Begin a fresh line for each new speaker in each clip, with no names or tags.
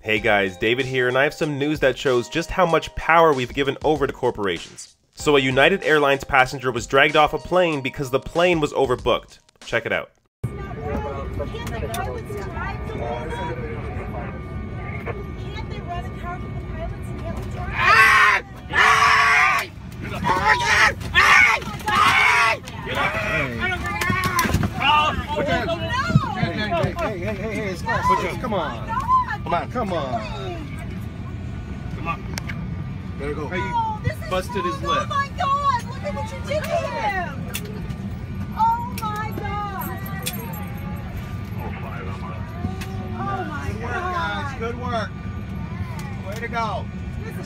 Hey guys, David here, and I have some news that shows just how much power we've given over to corporations. So a United Airlines passenger was dragged off a plane because the plane was overbooked. Check it out.
Come on, come on. Come on. There you go.
Hey,
Oh, this is-
busted his
oh
lip.
Oh my God! Look at what you did to him! Oh my God! Oh my
Good work, guys. Good work. Way to go.
This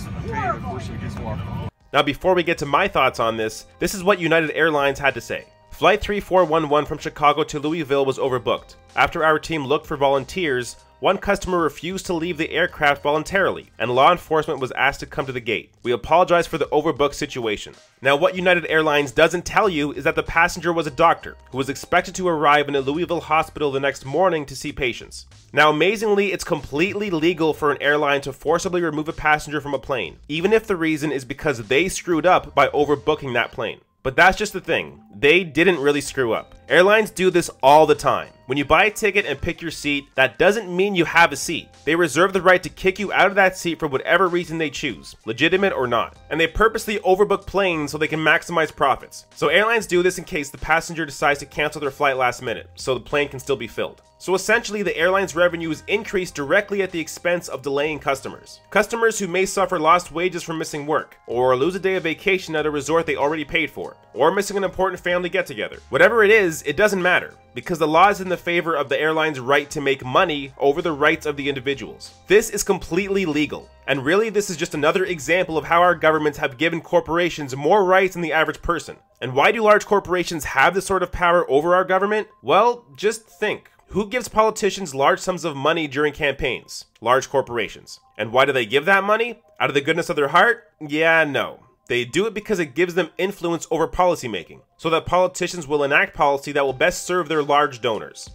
is horrible.
Now before we get to my thoughts on this, this is what United Airlines had to say. Flight 3411 from Chicago to Louisville was overbooked. After our team looked for volunteers, one customer refused to leave the aircraft voluntarily, and law enforcement was asked to come to the gate. We apologize for the overbooked situation. Now, what United Airlines doesn't tell you is that the passenger was a doctor who was expected to arrive in a Louisville hospital the next morning to see patients. Now, amazingly, it's completely legal for an airline to forcibly remove a passenger from a plane, even if the reason is because they screwed up by overbooking that plane. But that's just the thing. They didn't really screw up. Airlines do this all the time. When you buy a ticket and pick your seat, that doesn't mean you have a seat. They reserve the right to kick you out of that seat for whatever reason they choose, legitimate or not. And they purposely overbook planes so they can maximize profits. So airlines do this in case the passenger decides to cancel their flight last minute, so the plane can still be filled. So essentially, the airline's revenue is increased directly at the expense of delaying customers. Customers who may suffer lost wages from missing work, or lose a day of vacation at a resort they already paid for, or missing an important family get together. Whatever it is, it doesn't matter, because the law is in the favor of the airline's right to make money over the rights of the individuals. This is completely legal. And really, this is just another example of how our governments have given corporations more rights than the average person. And why do large corporations have this sort of power over our government? Well, just think. Who gives politicians large sums of money during campaigns? Large corporations. And why do they give that money? Out of the goodness of their heart? Yeah, no. They do it because it gives them influence over policymaking, so that politicians will enact policy that will best serve their large donors.